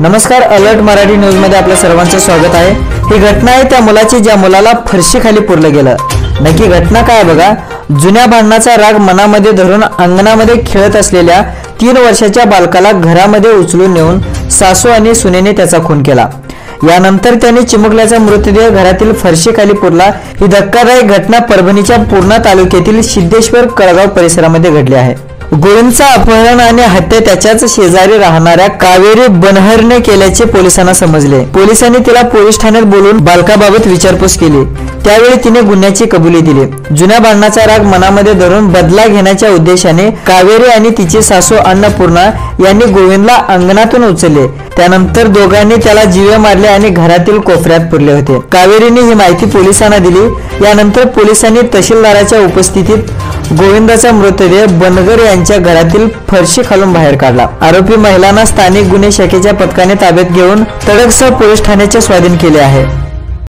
नमस्कार अलर्ट मराठी न्यूजमध्ये आपल्या सर्वांचं स्वागत आहे. ही घटना आहे त्या मुलाची ज्या मुलाला फरशी खाली पुरलं गेलं. नक्की घटना काय बघा? जुन्या भांडणाचा राग मनामध्ये धरून अंगणामध्ये खेळत असलेल्या तीन वर्षाच्या बालकाला घरामध्ये उचलून नेऊन सासू आणि सुनेने त्याचा खून केला. यानंतर त्याने चिमुकल्याचा मृतदेह घरातील फरशी खाली पुरला. ही धक्कादायक घटना परभणीच्या पूर्णा तालुक्यातील सिद्धेश्वर कळगाव परिसरामध्ये घडली आहे. गोविंदचा अपहरण आणि हत्या त्याच्याच शेजारी राहणाऱ्या कावेरी बनहरने केल्याचे पोलिसांना समजले. पोलिसांनी तिला पोलीस ठाण्यात बोलून बालकाबाबत विचारपूस केली. त्यावेळी तिने गुन्ह्याची कबुली दिली. जुन्या भांडणाचा राग मनामध्ये धरून बदला घेण्याच्या उद्देशाने कावेरी आणि तिचे सासू अन्नपूर्णा यांनी गोविंदला अंगणातून उचलले. त्यानंतर दोघांनी त्याला जीवे मारले आणि घरातील कोपऱ्यात पुरले होते. कावेरीने ही माहिती पोलिसांना दिली. यानंतर पोलिसांनी तहसीलदाराच्या उपस्थितीत गोविंदाचा मृतदेह बनगर यांच्या घरातील फरशी खालून बाहेर काढला. आरोपी महिलांना स्थानिक गुन्हे शाखेच्या पथकाने ताब्यात घेऊन तडकसह पोलीस ठाण्याच्या स्वाधीन केले आहे.